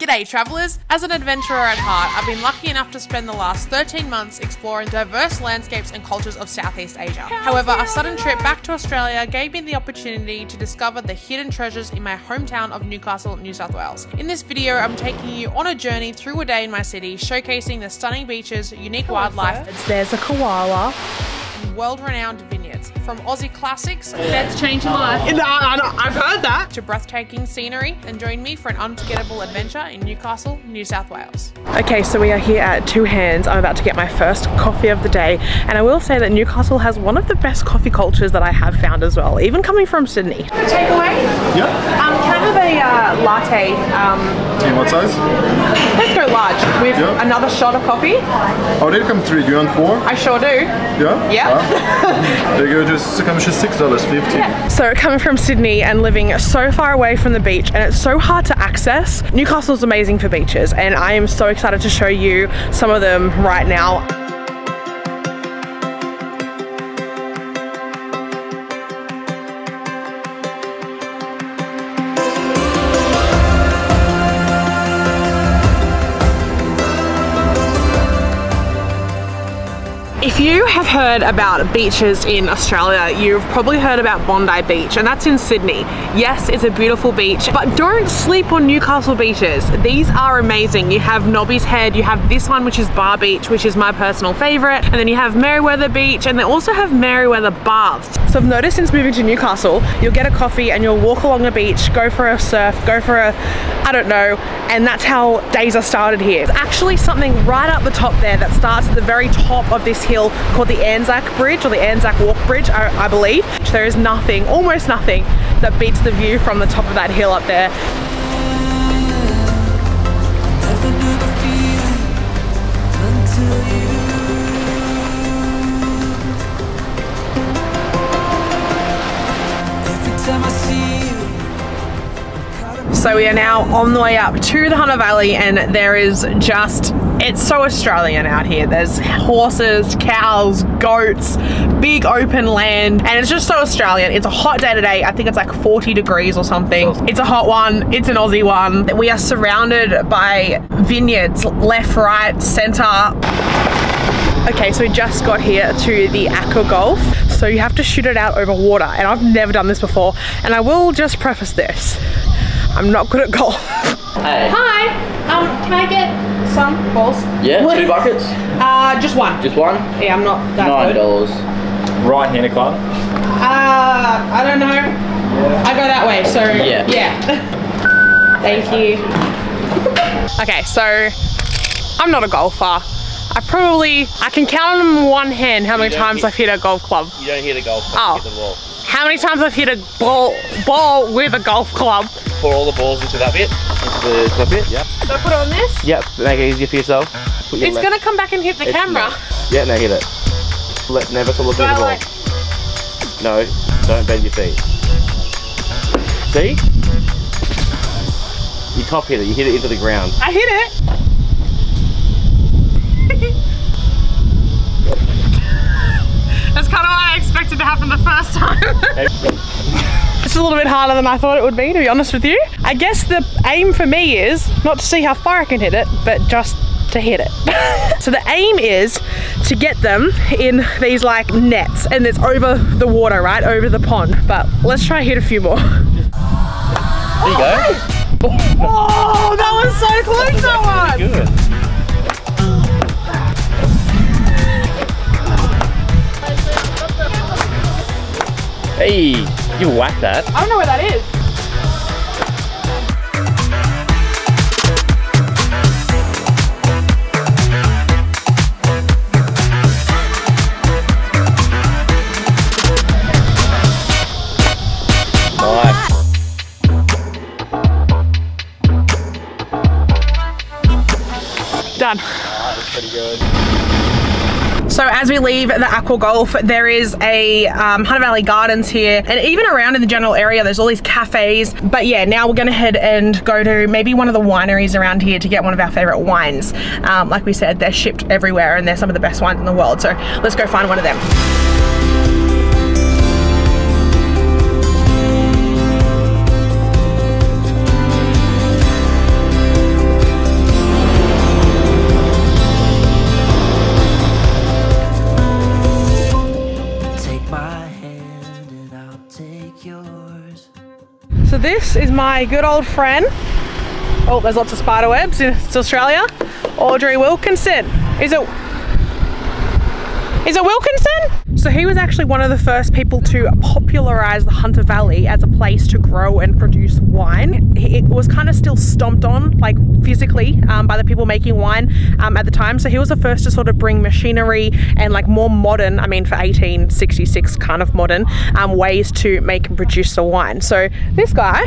G'day travellers! As an adventurer at heart, I've been lucky enough to spend the last 13 months exploring diverse landscapes and cultures of Southeast Asia. However, a sudden trip back to Australia gave me the opportunity to discover the hidden treasures in my hometown of Newcastle, New South Wales. In this video, I'm taking you on a journey through a day in my city, showcasing the stunning beaches, unique wildlife, There's a koala. And world-renowned vineyards. From Aussie classics That's changed your life. I've heard that. To breathtaking scenery and join me for an unforgettable adventure in Newcastle, New South Wales. Okay, so we are here at Too Hands. I'm about to get my first coffee of the day, and I will say that Newcastle has one of the best coffee cultures that I have found as well, even coming from Sydney. Takeaway? Yeah. Um, uh, latte? Um, In what size? let's go large with Yeah. another shot of coffee. Oh, they come three. Do you want four? I sure do. Yeah. Yeah. Ah. They go just come just six dollars fifty. So coming from Sydney and living so far away from the beach and it's so hard to access, Newcastle's amazing for beaches and I am so excited to show you some of them right now. Heard about beaches in Australia, you've probably heard about Bondi Beach, and that's in Sydney. Yes, it's a beautiful beach, but don't sleep on Newcastle beaches. These are amazing. You have Nobby's Head, you have this one, which is Bar Beach, which is my personal favorite, and then you have Merewether Beach, and they also have Merewether Baths. So I've noticed since moving to Newcastle, you'll get a coffee and you'll walk along the beach, go for a surf, go for a, I don't know, and that's how days are started here. It's actually something right up the top there that starts at the very top of this hill called the Anzac Bridge or the Anzac Walk Bridge, I, I believe. There is nothing, almost nothing, that beats the view from the top of that hill up there. So we are now on the way up to the Hunter Valley and there is just, it's so Australian out here. There's horses, cows, goats, big open land and it's just so Australian. It's a hot day today. I think it's like 40 degrees or something. It's a hot one. It's an Aussie one. We are surrounded by vineyards left, right, center. Okay, so we just got here to the aqua golf. So you have to shoot it out over water, and I've never done this before. And I will just preface this: I'm not good at golf. Hey. Hi, um, can I get some balls? Yeah, two buckets. Uh, just one. Just one. Yeah, I'm not that Nine dollars. Right-handed club. Uh, I don't know. I go that way, so Yeah. yeah. Thank you. Okay, so I'm not a golfer. I probably I can count on one hand how many times hit- I've hit a golf club. You don't hit a golf Oh. club, hit the ball. How many times I've hit a ball ball with a golf club. Pour all the balls into that bit. Into the club bit. Yep. Do I put it on this? Yep. Make it easier for yourself. Put your It's left- gonna come back and hit the it's camera. not. Yeah, no, hit it. Let never to look at the ball. like No, don't bend your feet. See? You top hit it. You hit it into the ground. I hit it. I expected to happen the first time. it's a little bit harder than I thought it would be, to be honest with you. I guess the aim for me is not to see how far I can hit it, but just to hit it. so the aim is to get them in these like nets and it's over the water, right? Over the pond. But let's try to hit a few more. There you go. Oh, that was so close, that one! Good. Hey, you whacked that. I don't know where that is. Nice. Done. Pretty good. So as we leave the Aqua Golf, there is a um, Hunter Valley Gardens here, and even around in the general area, there's all these cafes. But yeah, now we're gonna head and go to maybe one of the wineries around here to get one of our favorite wines. Um, like we said, they're shipped everywhere, and they're some of the best wines in the world. So let's go find one of them. Is my good old friend. Oh, there's lots of spider webs it's Australia. Audrey Wilkinson. Is it is it Wilkinson? So he was actually one of the first people to popularize the Hunter Valley as a place to grow and produce wine. It was kind of still stomped on, like physically, um, by the people making wine um, at the time. So he was the first to sort of bring machinery and like more modern, I mean, for 1866 kind of modern um, ways to make and produce the wine. So this guy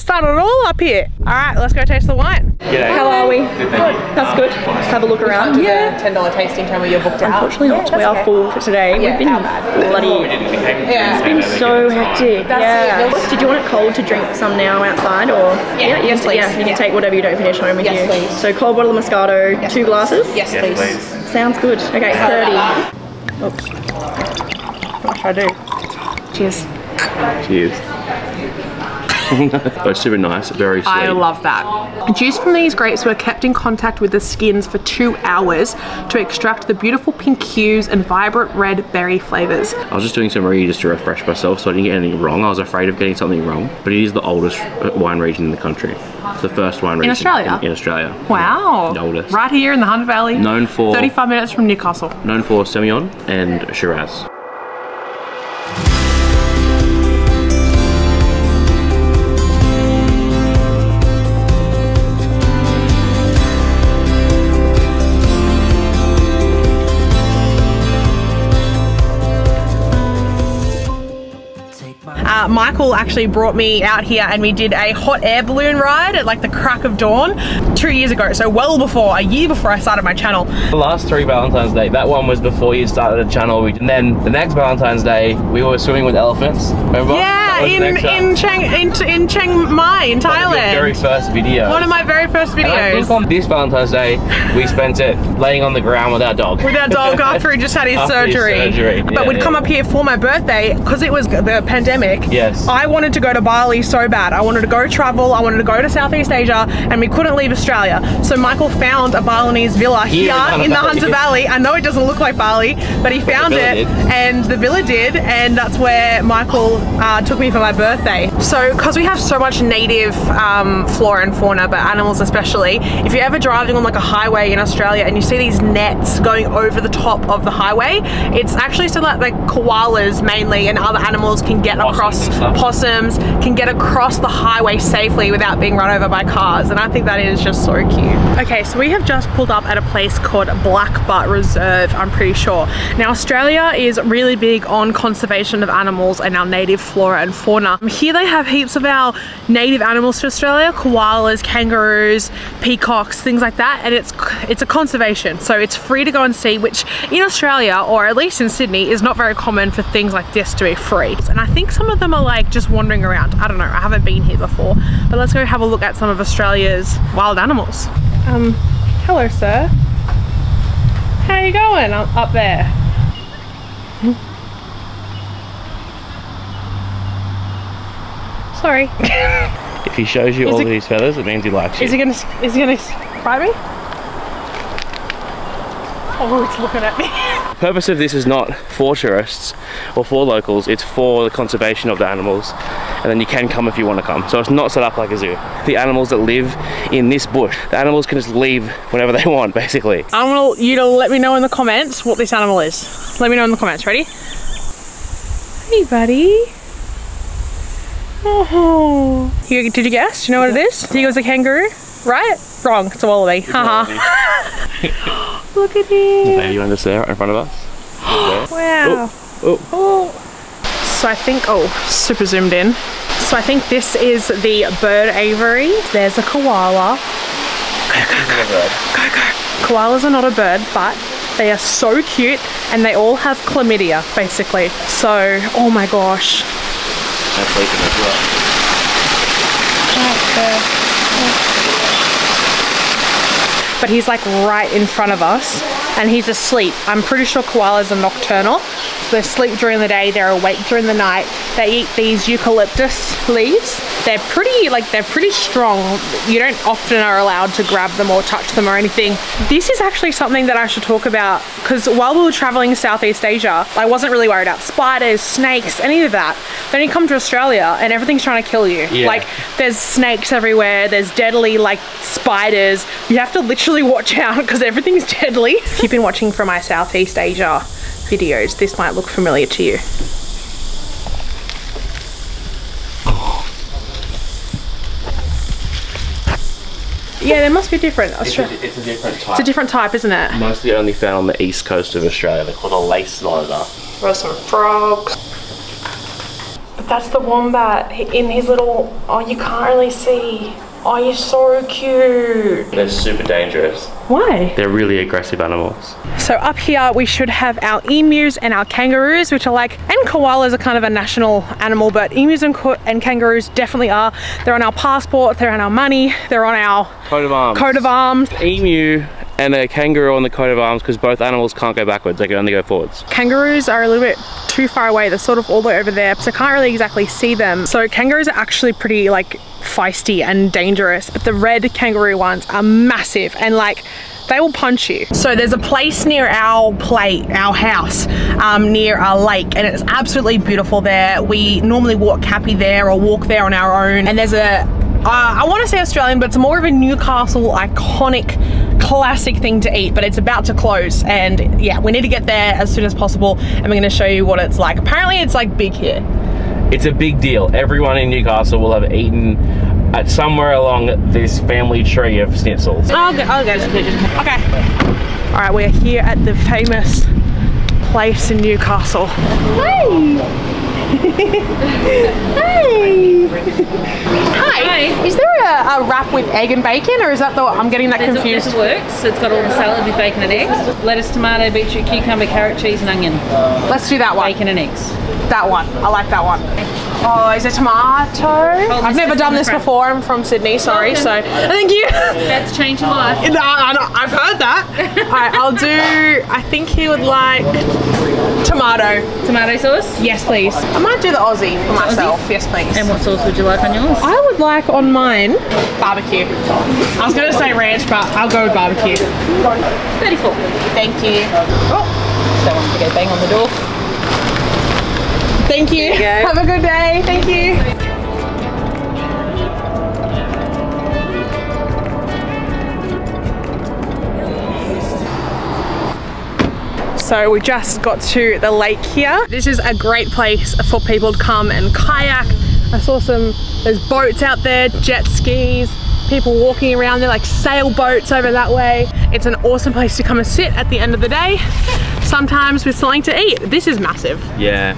started it all up here. All right, let's go taste the wine. How are we? Good, That's good. Have a look around. Yeah. $10 tasting time where you're booked out. Unfortunately not. we are full for today. Yeah, We've been bad? bloody. Yeah. It's been so hectic. yeah. Did you want it cold to drink some now outside, or Yeah, you yes, can, yeah, you can Yeah. take whatever you don't finish home with Yes, you. please. So cold bottle of Moscato, two glasses. Yes, please. Sounds good. Okay, thirty. Oh. What should I do? Cheers. Cheers. but super nice, very sweet. I love that. Juice from these grapes were kept in contact with the skins for two hours to extract the beautiful pink hues and vibrant red berry flavors. I was just doing some reading just to refresh myself so I didn't get anything wrong. I was afraid of getting something wrong, but it is the oldest uh, wine region in the country. It's the first wine region In Australia? In, in Australia. Wow. The oldest. Right here in the Hunter Valley. Known for 35 minutes from Newcastle. known for Semillon and Shiraz. Uh, Michael actually brought me out here and we did a hot air balloon ride at like the crack of dawn two years ago. So well before, a year before I started my channel. The last three Valentine's Day, that one was before you started a channel. And then the next Valentine's Day, we were swimming with elephants. Remember? Yeah, In in Chiang in, in Chiang Mai in One of your Thailand. very first video. One of my very first And I think videos. on this Valentine's Day, we spent it laying on the ground with our dog. with our dog after he just had his After his surgery. surgery, But yeah, we'd come up here for my birthday because it was the pandemic. Yes. I wanted to go to Bali so bad. I wanted to go travel. I wanted to go to Southeast Asia, and we couldn't leave Australia. So Michael found a Balinese villa here, Here in the Hunter Valley. I know it doesn't look like Bali, but he found villa it, did. and the villa did, and that's where Michael uh, took me for my birthday. So, because we have so much native um, flora and fauna, but animals especially, if you're ever driving on like a highway in Australia and you see these nets going over the top of the highway, it's actually so that like koalas mainly and other animals can get Possums across possums can get across the highway safely without being run over by cars and I think that is just so cute. Okay so we have just pulled up at a place called Blackbutt Reserve I'm pretty sure. Now Australia is really big on conservation of animals and our native flora and fauna. Here they have heaps of our native animals to Australia, koalas, kangaroos, peacocks, things like that and it's it's a conservation. So it's free to go and see which in Australia or at least in Sydney is not very common for things like this to be free. And I think some of them are like just wandering around. I don't know. I haven't been here before. But let's go have a look at some of Australia's wild animals. Um hello sir. How you going up there sorry If he shows you Is all it- of these feathers, it means he likes you. is he gonna is he gonna bite me oh it's looking at me the purpose of this is not for tourists or for locals, it's for the conservation of the animals. And then you can come if you want to come. So it's not set up like a zoo. The animals that live in this bush, the animals can just leave whenever they want, basically. I want you to let me know in the comments what this animal is. Let me know in the comments. Ready? Hey, buddy. Oh. You, did you guess? Do you know what it is? He was a kangaroo, right? Wrong. It's a wallaby. Haha. Look at him. There you just there in front of us. Wow. Oh, oh. Oh. So I think, oh, super zoomed in. So I think this is the bird aviary. There's a koala. Go, Go, go. Koalas are not a bird, but they are so cute and they all have chlamydia, basically. So, oh my gosh. They're sleeping as well. but he's like right in front of us and he's asleep. I'm pretty sure koalas are nocturnal. They sleep during the day, they're awake during the night. They eat these eucalyptus leaves. They're pretty, like they're pretty strong. You don't often are allowed to grab them or touch them or anything. This is actually something that I should talk about because while we were traveling Southeast Asia, I wasn't really worried about spiders, snakes, any of that. Then you come to Australia and everything's trying to kill you. Yeah. Like there's snakes everywhere, there's deadly like spiders. You have to literally watch out because everything's deadly. If you've been watching for my Southeast Asia videos, this might look familiar to you. Yeah, there must be different. Austra- it's a different type. it's a different type, isn't it? Mostly only found on the east coast of Australia. They're called a lace monitor. There's some frogs. But that's the wombat in his little. Oh, you can't really see. Oh, you're so cute. They're super dangerous. Why? They're really aggressive animals. So up here we should have our emus and our kangaroos, which are like, and koalas are kind of a national animal, but emus and, and kangaroos definitely are. They're on our passport, they're on our money, they're on our Coat of arms. coat of arms. Emu and a kangaroo on the coat of arms because both animals can't go backwards. They can only go forwards. Kangaroos are a little bit too far away. They're sort of all the way over there, so I can't really exactly see them. So kangaroos are actually pretty like feisty and dangerous, but the red kangaroo ones are massive and like they will punch you. So there's a place near our plate, our house, um, near a lake, and it's absolutely beautiful there. We normally walk happy there or walk there on our own. And there's a, uh, I want to say Australian, but it's more of a Newcastle iconic classic thing to eat, but it's about to close. And yeah, we need to get there as soon as possible. And we're going to show you what it's like. Apparently, it's like big here. It's a big deal. Everyone in Newcastle will have eaten at somewhere along this family tree of schnitzels. I'll go. I'll go. Okay. All right, we're here at the famous place in Newcastle. Hey. Hey. Hi. Is there a, a wrap with egg and bacon, or is that the? I'm getting that This confused. works. It's got all the salad with bacon and eggs, lettuce, tomato, beetroot, cucumber, carrot, cheese, and onion. Let's do that one. Bacon and eggs. That one. I like that one. Oh, is it tomato? I've never done this front. before. I'm from Sydney, sorry. So thank you. That's changed your life. No, I I've heard that. All right, I'll do. I think he would like tomato. Tomato sauce. Yes, please. I might do the Aussie for myself. Yes, please. And what sauce would you like on yours? I would like on mine barbecue. I was gonna say ranch, but I'll go with barbecue. 34. Thank you. Oh, Don't want to go bang on the door. Thank you. Have a good day. Thank you. So we just got to the lake here. This is a great place for people to come and kayak. I saw some, there's boats out there, jet skis, people walking around there like sailboats over that way. It's an awesome place to come and sit at the end of the day, sometimes with something to eat. This is massive. Yeah.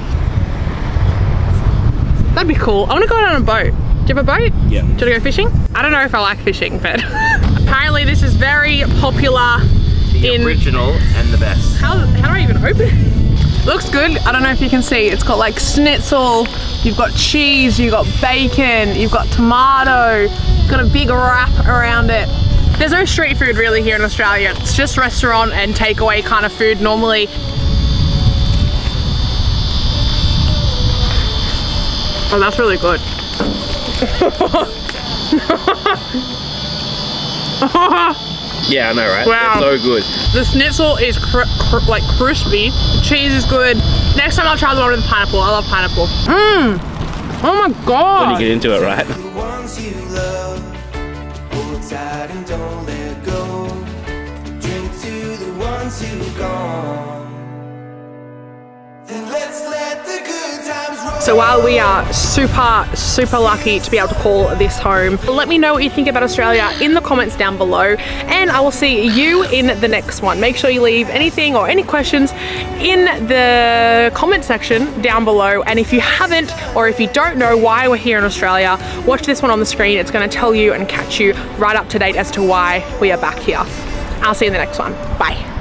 That'd be cool. I wanna go out on a boat. Do you have a boat? Yeah. Do you wanna go fishing? I don't know if I like fishing, but apparently this is very popular The in original and the best. How, how do I even open it? Looks good. I don't know if you can see. It's got like schnitzel, you've got cheese, you've got bacon, you've got tomato, it's got a big wrap around it. There's no street food really here in Australia. It's just restaurant and takeaway kind of food normally. Oh, that's really good. Yeah, I know, right? Wow. They're so good. The schnitzel is cr- cr- like crispy. Cheese is good. Next time I'll try the one with pineapple. I love pineapple. Mmm. Oh my When you get into it, right? the ones you love. Hold tight and don't let go. Drink to the ones who are gone. Then let's So while we are super, super lucky to be able to call this home, let me know what you think about Australia in the comments down below and I will see you in the next one. Make sure you leave anything or any questions in the comment section down below and if you haven't or if you don't know why we're here in Australia, watch this one on the screen. It's going to tell you and catch you right up to date as to why we are back here. I'll see you in the next one. Bye.